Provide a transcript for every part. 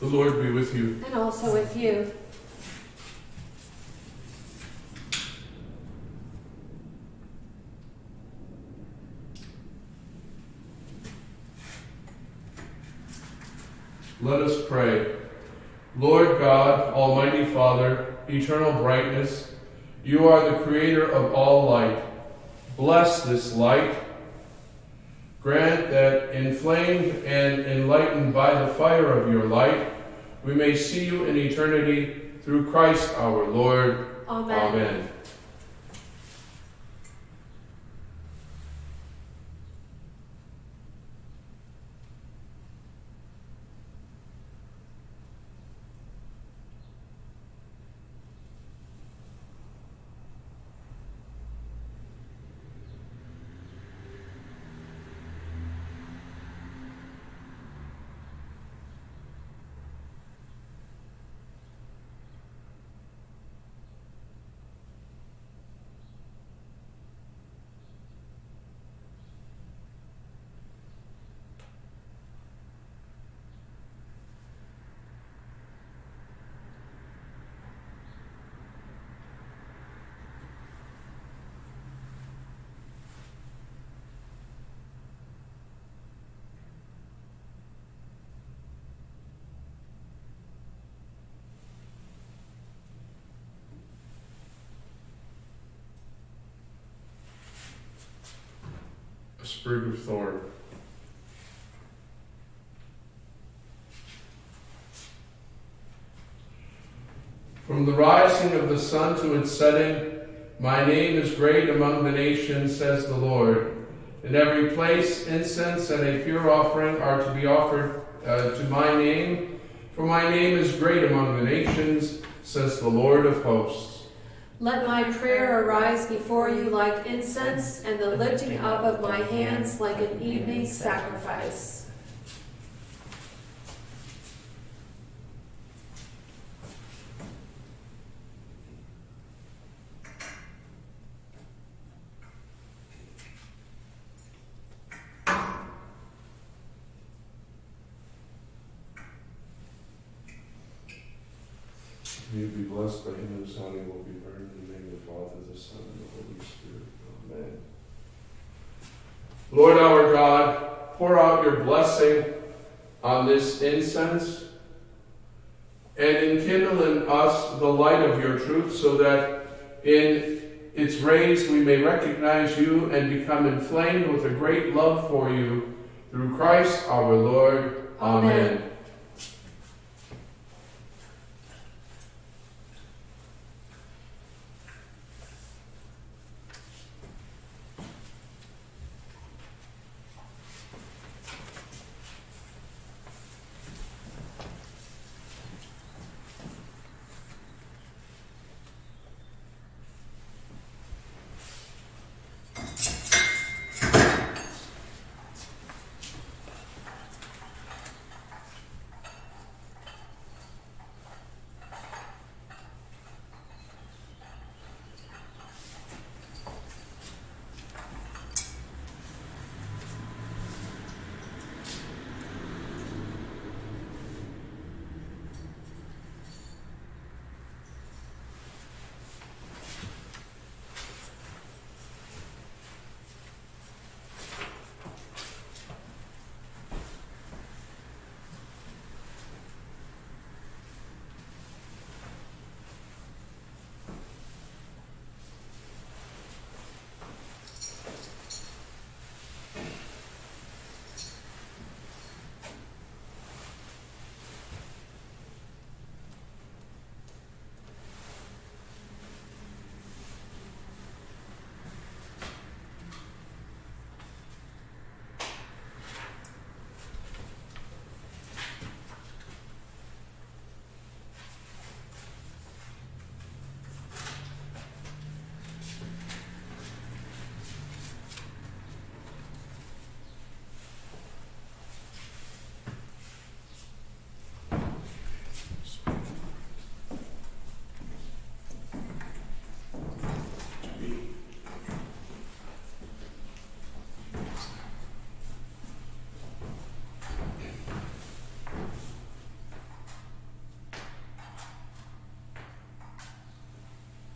The Lord be with you. and also with you. Let us pray. Lord God, Almighty Father, eternal brightness, you are the creator of all light. Bless this light. Grant that, inflamed and enlightened by the fire of your light, we may see you in eternity through Christ our Lord. Amen. Amen. Sprig of thorn. From the rising of the sun to its setting, my name is great among the nations, says the Lord. In every place, incense and a pure offering are to be offered uh, to my name, for my name is great among the nations, says the Lord of hosts. Let my prayer arise before you like incense, and the lifting up of my hands like an evening sacrifice. May you be blessed by him whose honey will be burned in the name of the Father, the Son, and the Holy Spirit. Amen. Lord our God, pour out your blessing on this incense and enkindle in us the light of your truth so that in its rays we may recognize you and become inflamed with a great love for you through Christ our Lord. Amen. Amen.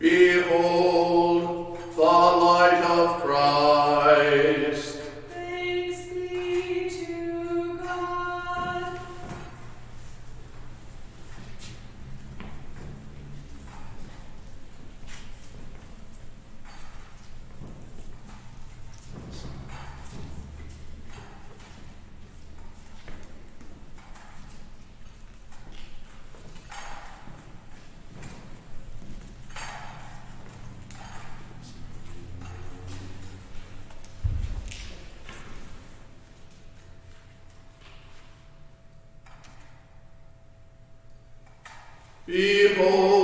Yeah. Behold,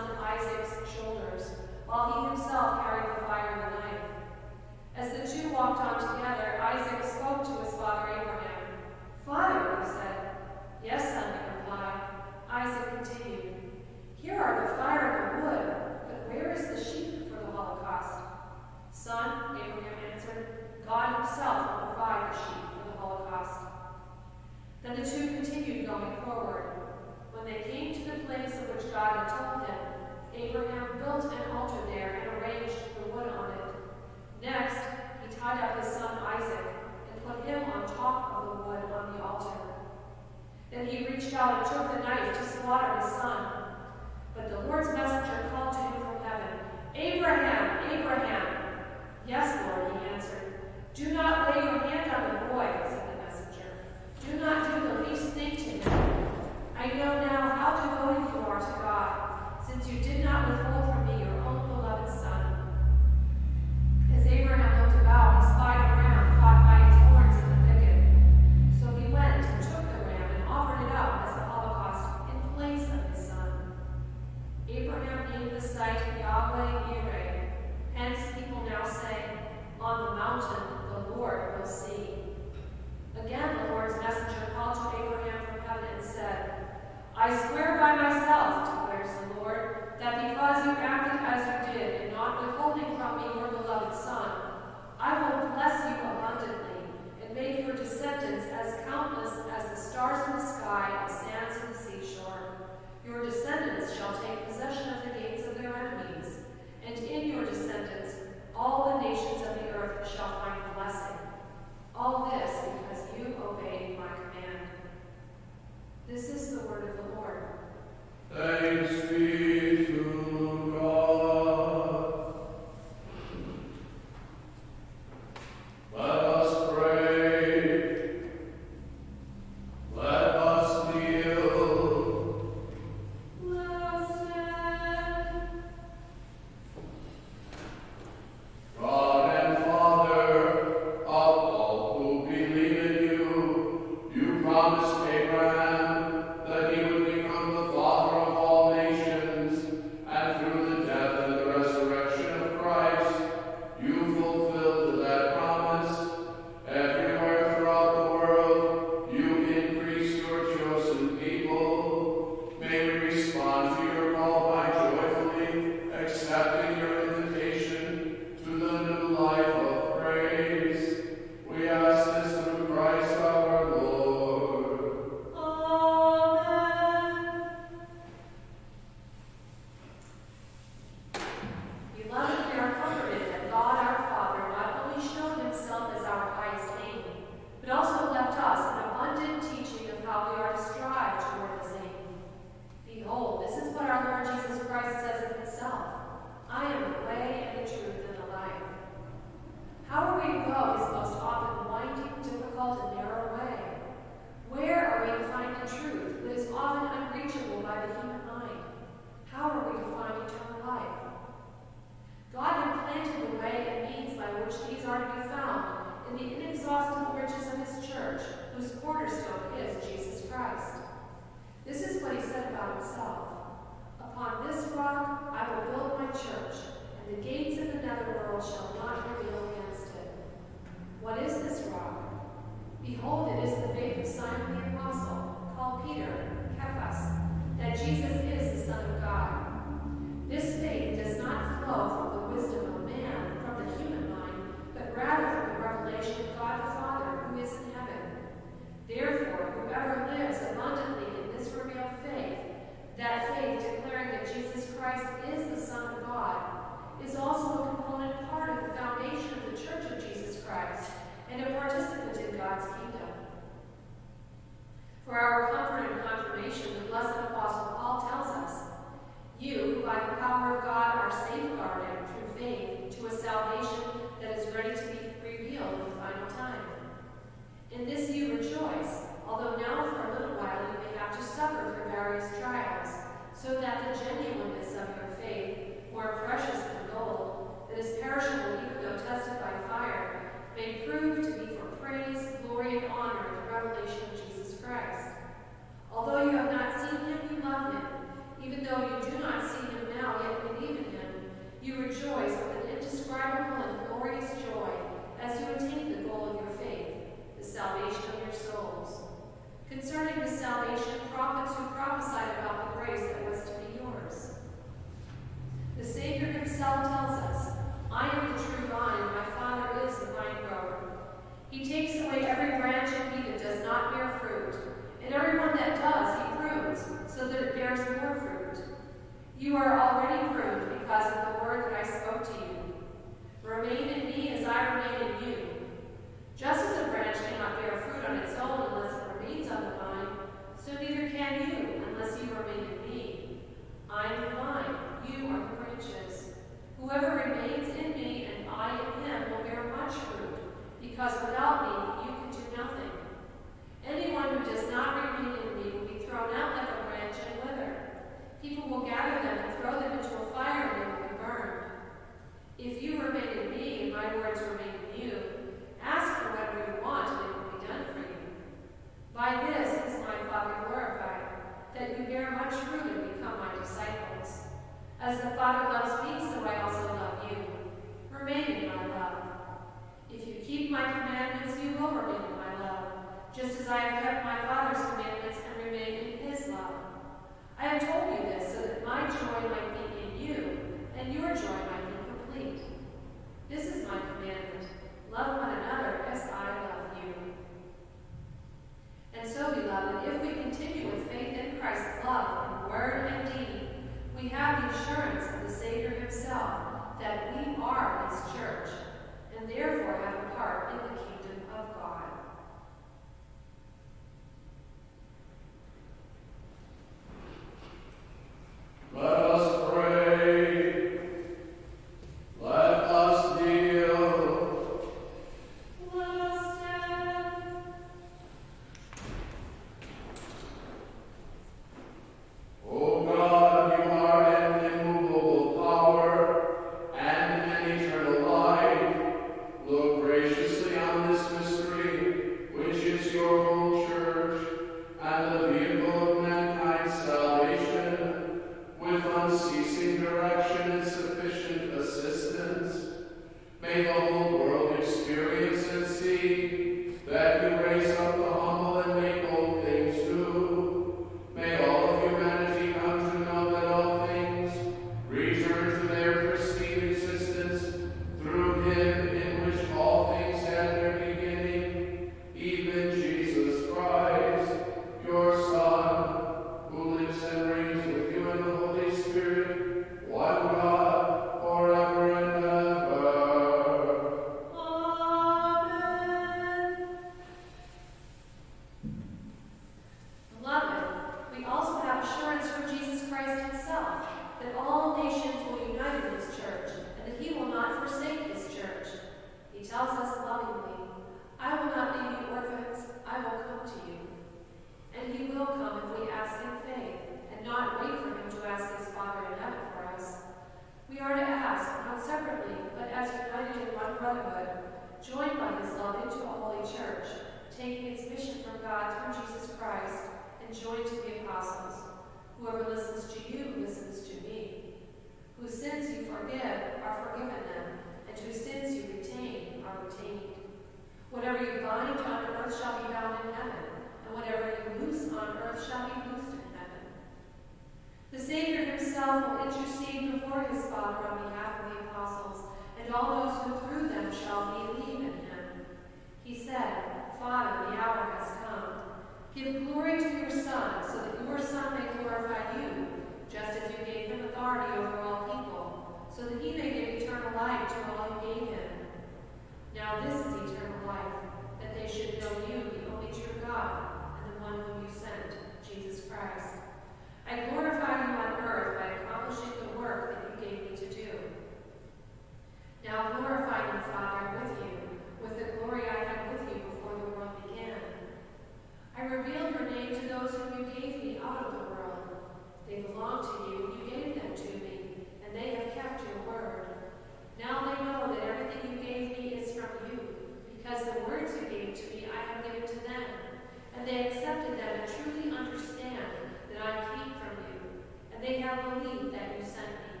they have believed that you sent me.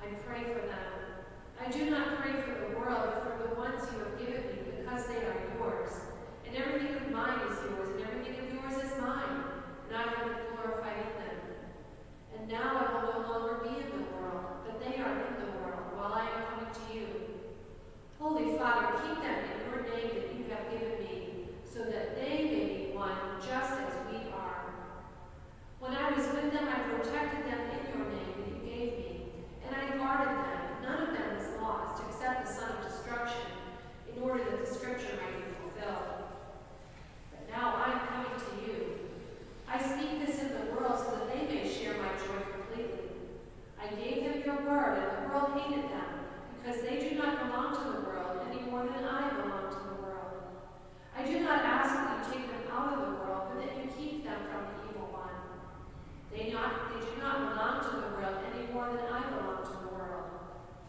I pray for them. I do not pray for the world, for the ones you have given me, because they are yours. And everything of mine is yours, and everything of yours is mine, and I have been glorified in them. And now I will no longer be in the world, but they are in the world, while I am coming to you. Holy Father, keep them in your name that you have given me, so that they may be one, just as we are. When I was with them, I protected them in your name that you gave me, and I guarded them. None of them is lost, except the son of destruction, in order that the scripture might be fulfilled. But now I am coming to you. I speak this in the world so that they may share my joy completely. I gave them your word, and the world hated them, because they do not belong to the world any more than I belong to the world. I do not ask that you take them out of the world, but that you keep them from the evil one. They, not, they do not belong to the world any more than I belong to the world.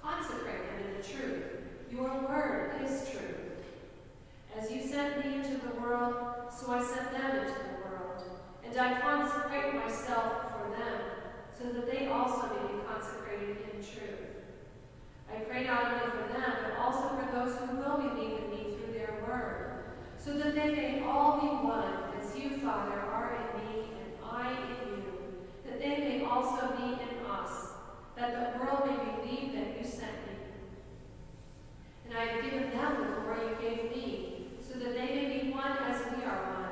Consecrate them in the truth. Your word is truth. As you sent me into the world, so I sent them into the world. And I consecrate myself so that they also may be consecrated in truth. I pray not only for them, but also for those who will believe in me through their word, so that they may all be one, as you, Father, are in me and I in you, that they may also be in us, that the world may believe that you sent me. And I have given them the glory you gave me, so that they may be one as we are one.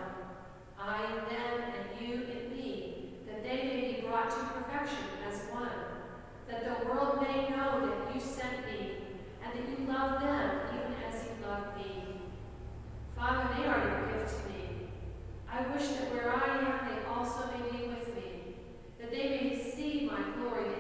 I in them and you in me, that they may be brought to perfection as one, that the world may know that you sent me, and that you love them even as you love me. Father, they are your gift to me. I wish that where I am, they also may be with me, that they may see my glory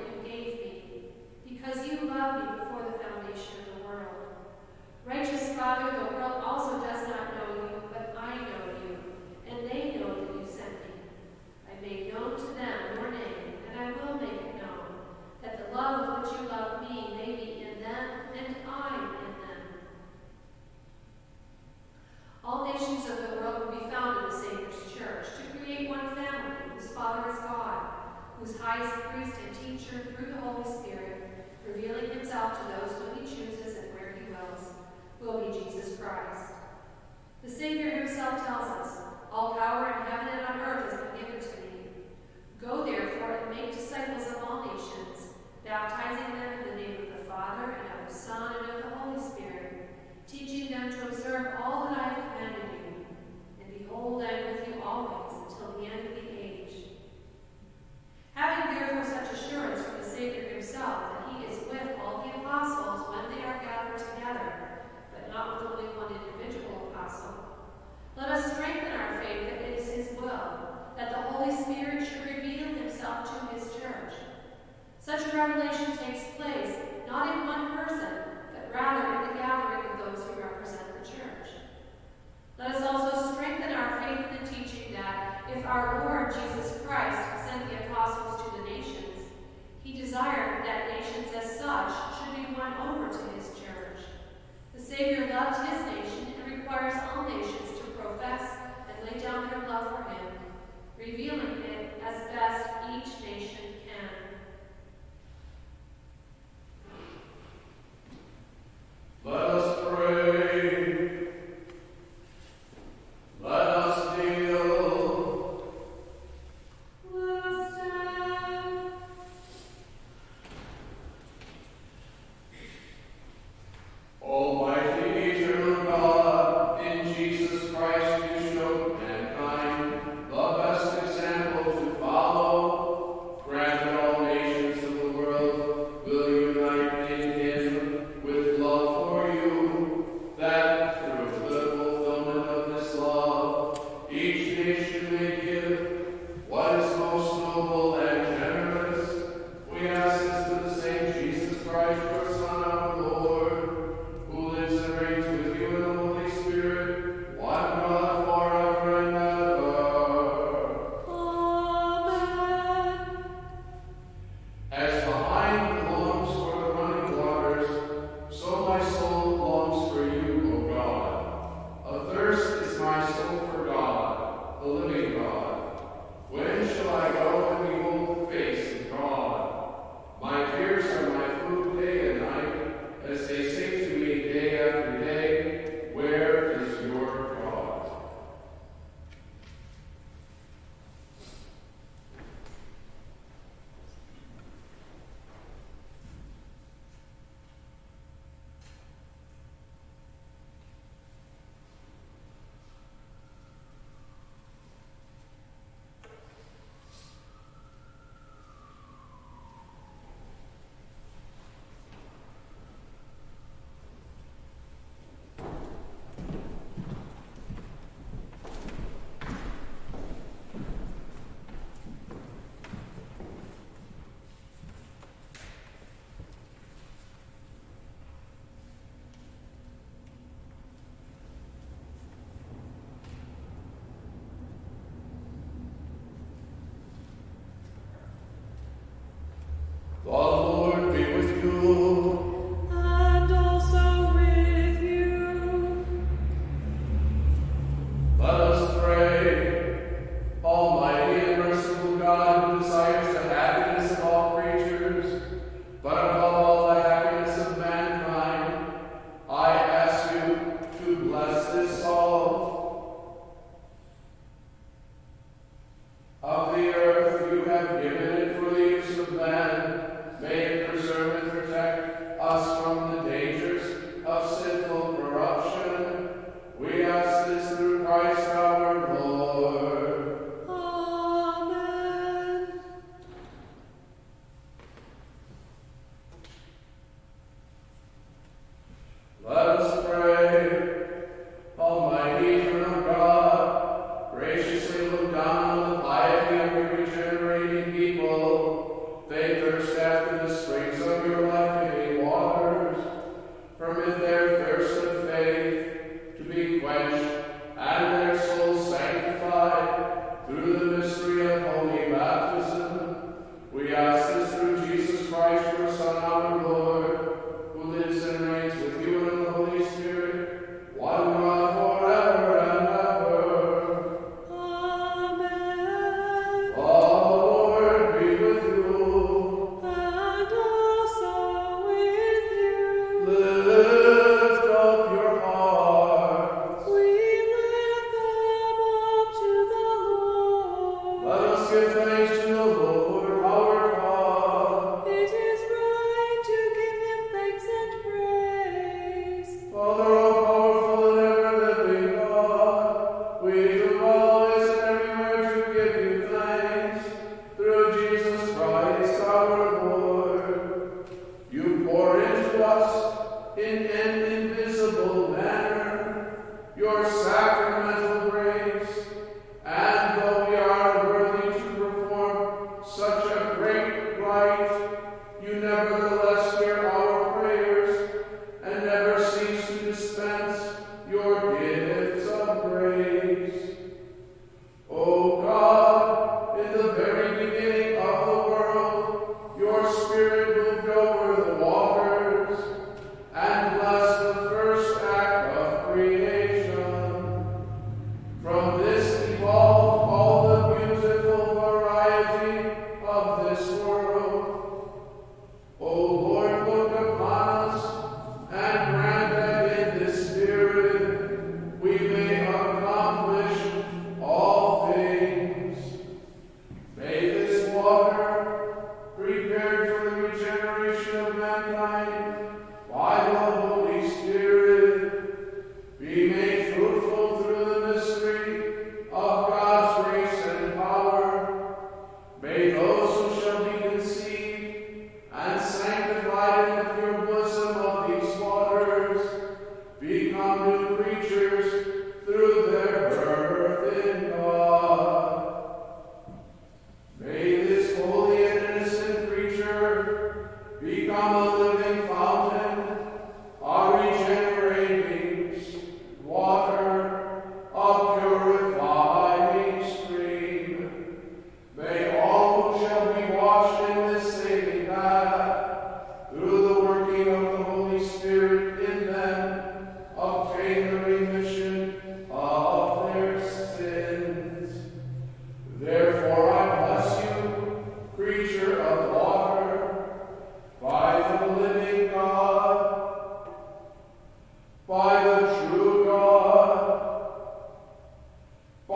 your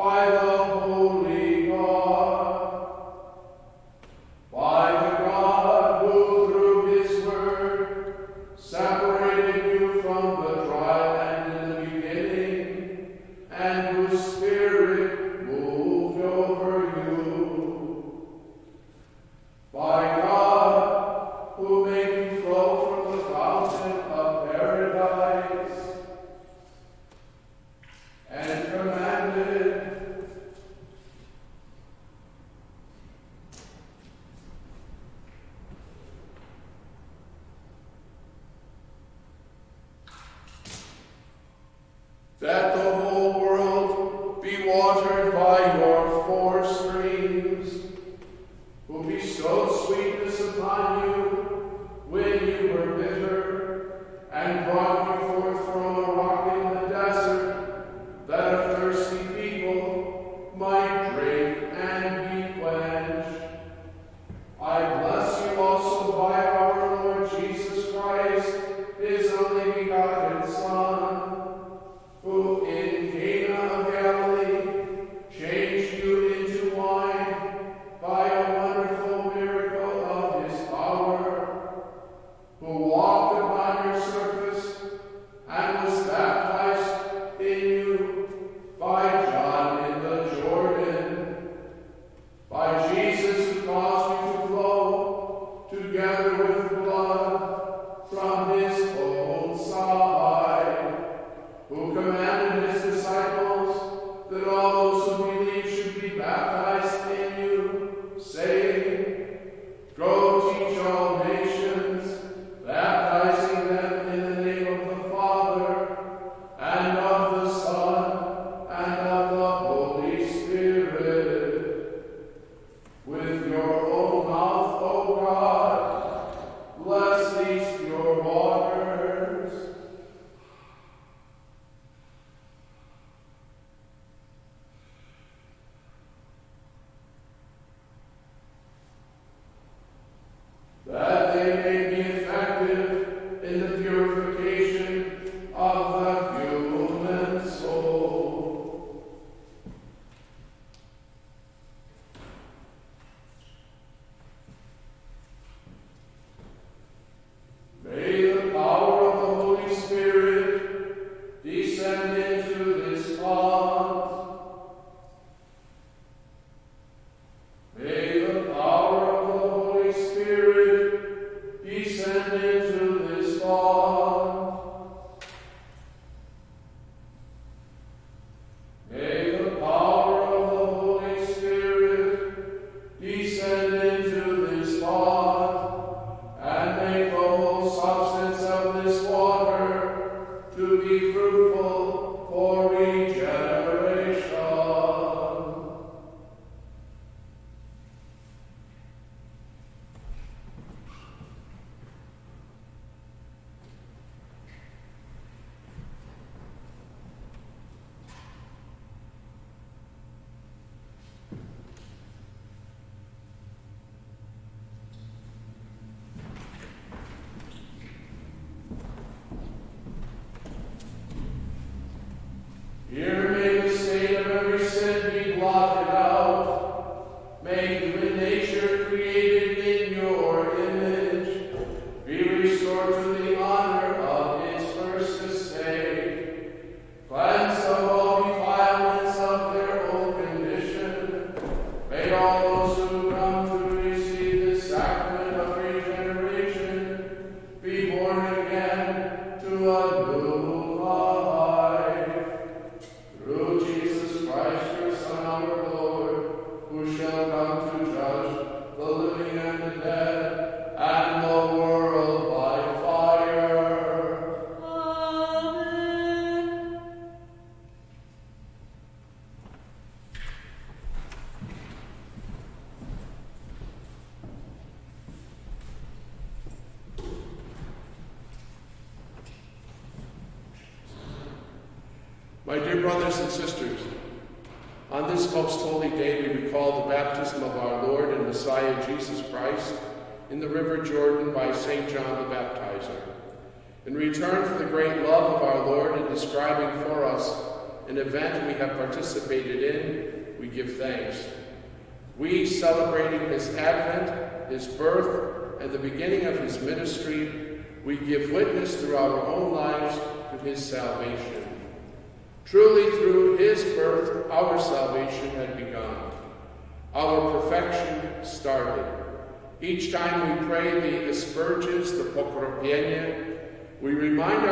Why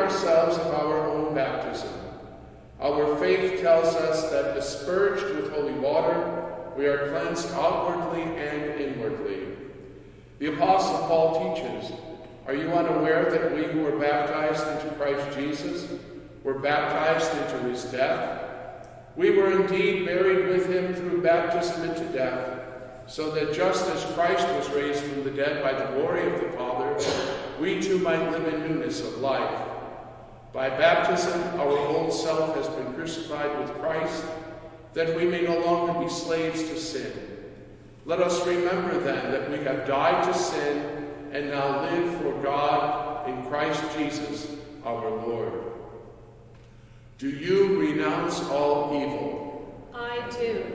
ourselves of our own baptism. Our faith tells us that asperged with holy water, we are cleansed outwardly and inwardly. The Apostle Paul teaches, Are you unaware that we who were baptized into Christ Jesus were baptized into his death? We were indeed buried with him through baptism into death, so that just as Christ was raised from the dead by the glory of the Father, we too might live in newness of life. By baptism, our old self has been crucified with Christ, that we may no longer be slaves to sin. Let us remember then that we have died to sin and now live for God in Christ Jesus our Lord. Do you renounce all evil I do.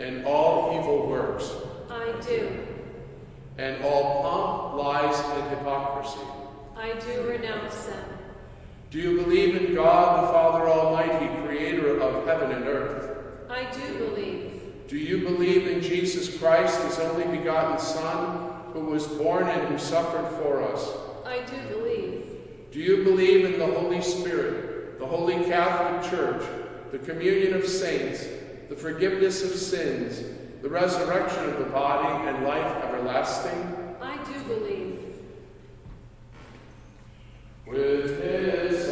and all evil works I do. and all pomp, lies, and hypocrisy? I do renounce them. Do you believe in God, the Father Almighty, creator of heaven and earth? I do believe. Do you believe in Jesus Christ, his only begotten Son, who was born and who suffered for us? I do believe. Do you believe in the Holy Spirit, the Holy Catholic Church, the communion of saints, the forgiveness of sins, the resurrection of the body, and life everlasting? I do believe. With his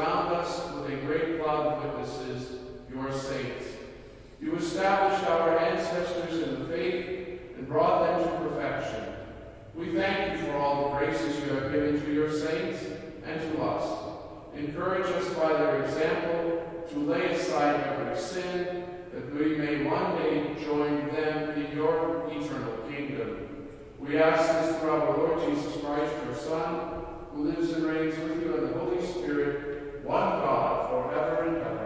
surround us with a great cloud of witnesses, your saints. You established our ancestors in the faith and brought them to perfection. We thank you for all the graces you have given to your saints and to us. Encourage us by their example to lay aside every sin, that we may one day join them in your eternal kingdom. We ask this through our Lord Jesus Christ, your Son, who lives and reigns with you in the Holy Spirit, one God forever and ever.